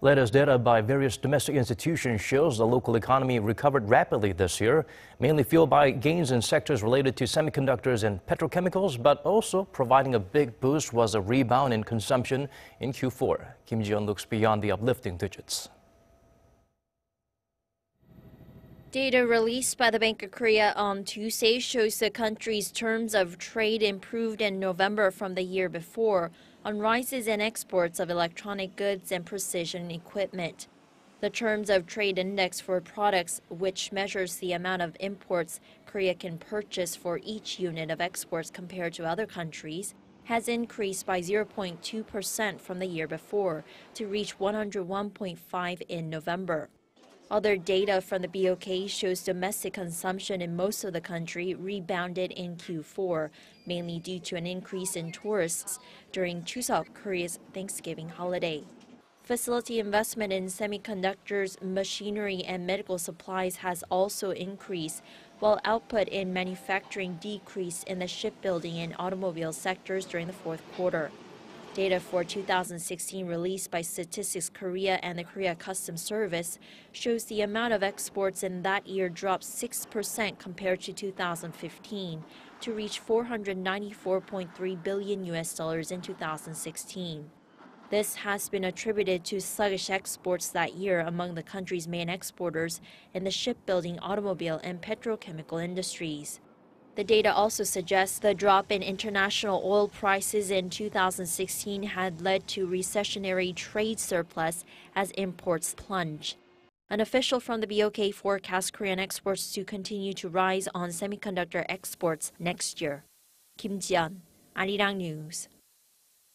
Latest data by various domestic institutions shows the local economy recovered rapidly this year, mainly fueled by gains in sectors related to semiconductors and petrochemicals, but also providing a big boost was a rebound in consumption in Q4. Kim Ji-yeon looks beyond the uplifting digits. Data released by the Bank of Korea on Tuesday shows the country's terms of trade improved in November from the year before on rises in exports of electronic goods and precision equipment. The terms of trade index for products, which measures the amount of imports Korea can purchase for each unit of exports compared to other countries, has increased by 0.2% from the year before to reach 101.5 in November. Other data from the BOK shows domestic consumption in most of the country rebounded in Q4, mainly due to an increase in tourists during Chuseok, Korea's Thanksgiving holiday. Facility investment in semiconductors, machinery, and medical supplies has also increased, while output in manufacturing decreased in the shipbuilding and automobile sectors during the fourth quarter. Data for 2016 released by Statistics Korea and the Korea Customs Service shows the amount of exports in that year dropped 6% compared to 2015 to reach 494.3 billion US dollars in 2016. This has been attributed to sluggish exports that year among the country's main exporters in the shipbuilding, automobile, and petrochemical industries. The data also suggests the drop in international oil prices in 2016 had led to recessionary trade surplus as imports plunge. An official from the BOK forecasts Korean exports to continue to rise on semiconductor exports next year. Kim Ji-yeon, Arirang News.